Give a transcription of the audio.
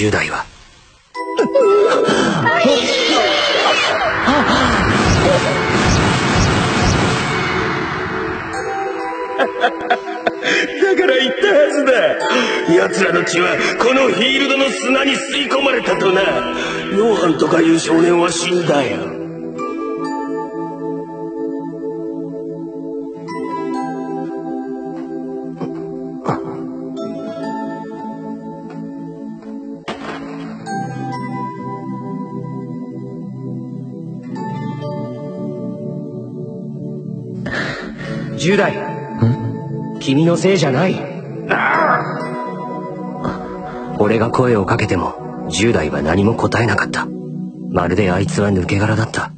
10代は。だから言ったはずだ。奴らの血はこのフィールドの砂に吸い込まれたとな。ヨハンとかいう少年は死んだよ。10代。君のせいじゃない。俺が声をかけても10代は何も答えなかった。まるであいつは抜け殻だった。